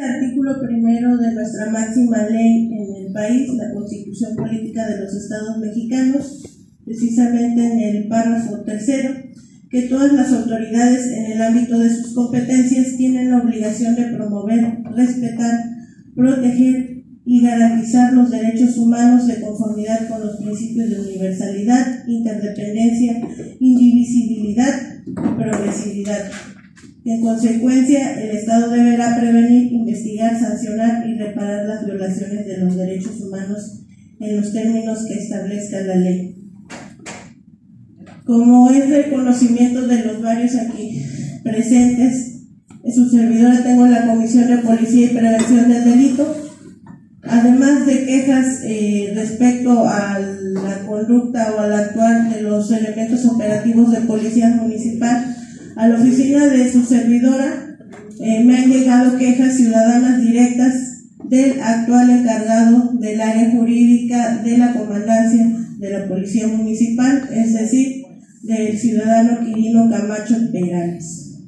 Artículo primero de nuestra máxima ley en el país, la Constitución Política de los Estados Mexicanos, precisamente en el párrafo tercero, que todas las autoridades en el ámbito de sus competencias tienen la obligación de promover, respetar, proteger y garantizar los derechos humanos de conformidad con los principios de universalidad, interdependencia, indivisibilidad y progresividad en consecuencia, el Estado deberá prevenir, investigar, sancionar y reparar las violaciones de los derechos humanos en los términos que establezca la ley. Como es reconocimiento de los varios aquí presentes, en su servidora tengo la Comisión de Policía y Prevención del Delito, además de quejas eh, respecto a la conducta o al actuar de los elementos operativos de policía municipal a la oficina de su servidora eh, me han llegado quejas ciudadanas directas del actual encargado del área jurídica de la comandancia de la Policía Municipal, es decir, del ciudadano Quirino Camacho Perales.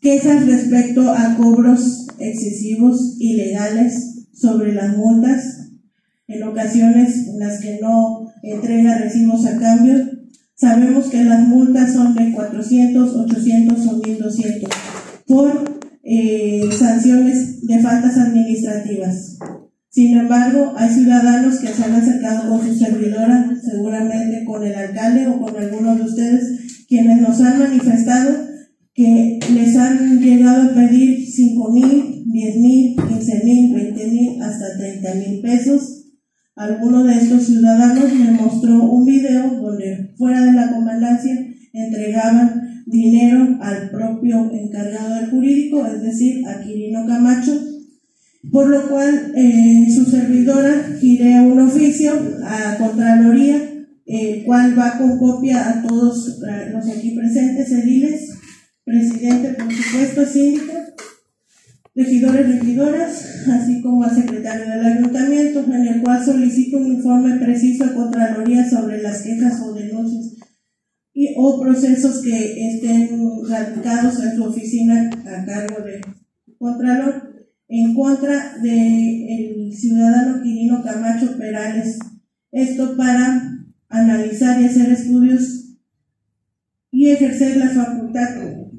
Quejas respecto a cobros excesivos, ilegales sobre las multas, en ocasiones en las que no entrega recibos a cambio Sabemos que las multas son de 400, 800 o 1200 por eh, sanciones de faltas administrativas. Sin embargo, hay ciudadanos que se han acercado con su servidora, seguramente con el alcalde o con algunos de ustedes, quienes nos han manifestado que les han llegado a pedir 5 mil, 10 mil, 15 mil, 20 mil, hasta 30 mil pesos Alguno de estos ciudadanos me mostró un video fuera de la comandancia entregaban dinero al propio encargado del jurídico, es decir, a Quirino Camacho, por lo cual eh, su servidora giré un oficio a Contraloría, el cual va con copia a todos los aquí presentes, ediles, presidente, por supuesto, síndico, regidores, regidoras, así como al secretario del ayuntamiento, en el cual solicito un informe preciso a Contraloría sobre las quejas o procesos que estén radicados en su oficina a cargo del Contralor en contra del ciudadano Quirino Camacho Perales. Esto para analizar y hacer estudios y ejercer la facultad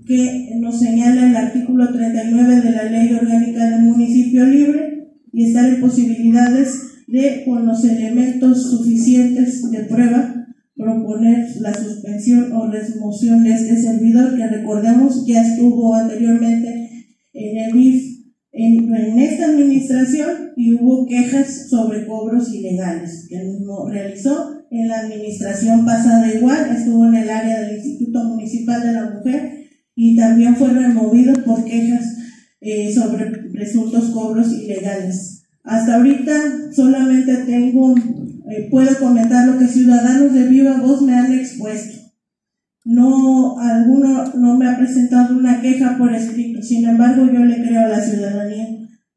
que nos señala el artículo 39 de la Ley Orgánica del Municipio Libre y estar en posibilidades de, con los elementos suficientes de prueba, proponer la suspensión o remoción de este servidor que recordemos ya estuvo anteriormente en el IF en, en, esta administración y hubo quejas sobre cobros ilegales que mismo realizó en la administración pasada igual, estuvo en el área del Instituto Municipal de la Mujer y también fue removido por quejas eh, sobre presuntos cobros ilegales. Hasta ahorita solamente tengo, eh, puedo comentar lo que ciudadanos de viva voz me han expuesto. No, alguno no me ha presentado una queja por escrito, sin embargo yo le creo a la ciudadanía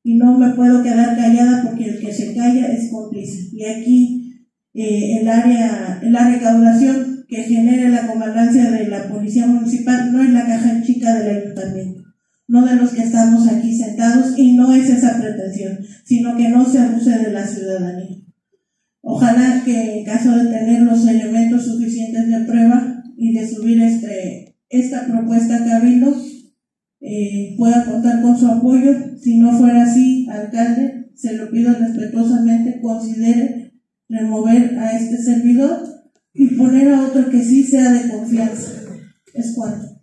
y no me puedo quedar callada porque el que se calla es cómplice. Y aquí eh, el área, la recaudación que genere la comandancia de la Policía Municipal no es la caja chica del ayuntamiento, no de los que estamos aquí sentados y no es esa pretensión, sino que no se abuse de la ciudadanía. Ojalá que en caso de tener los elementos suficientes de prueba y de subir este, esta propuesta a Cabildo, eh, pueda contar con su apoyo. Si no fuera así, alcalde, se lo pido respetuosamente, considere remover a este servidor y poner a otro que sí sea de confianza. Es cuanto.